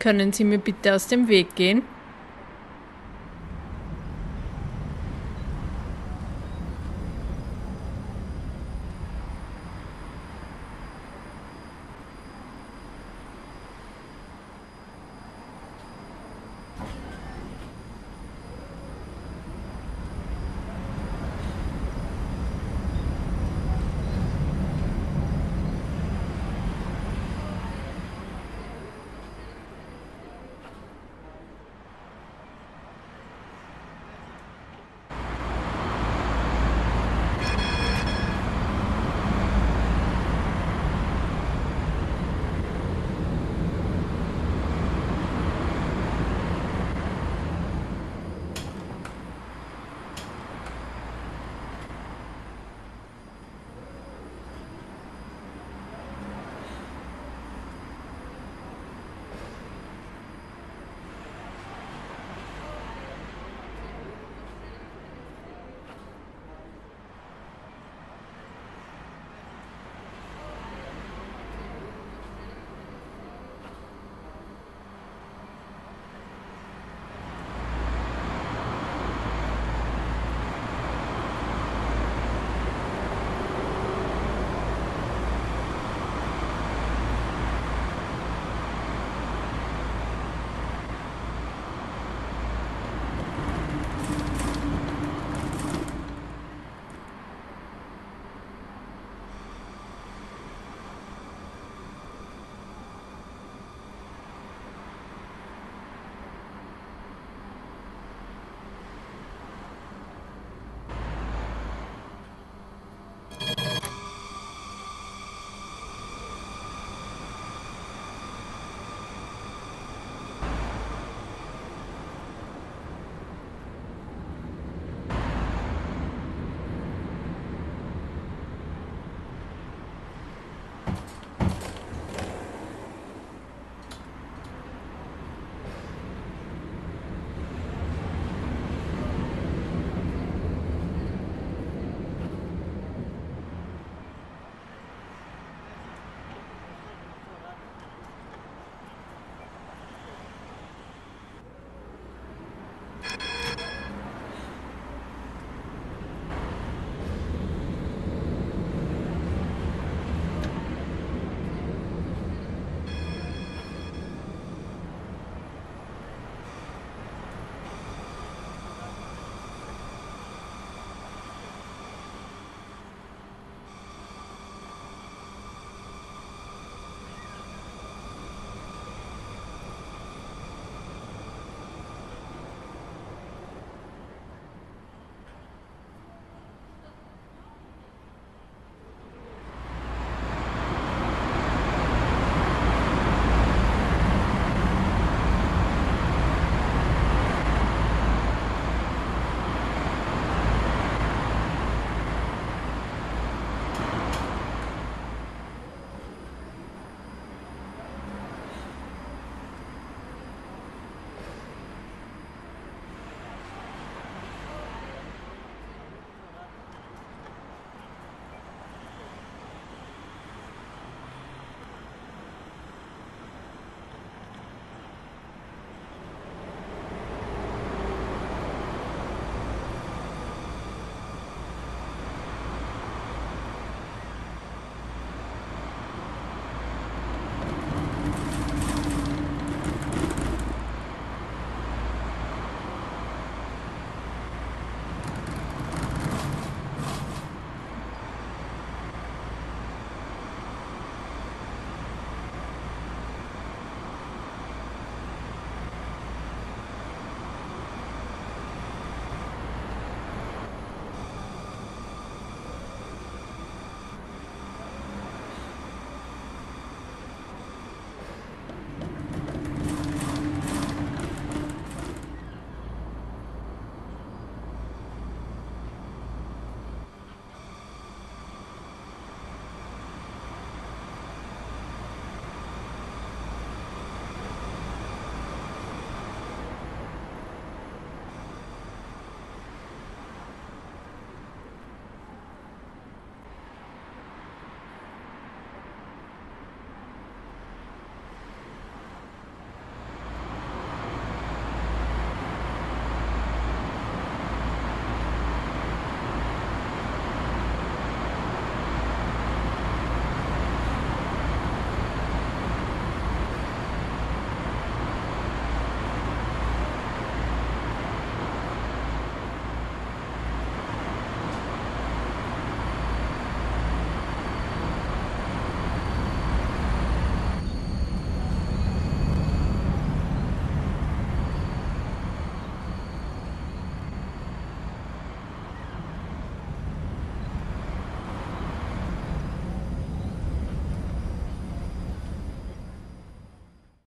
Können Sie mir bitte aus dem Weg gehen?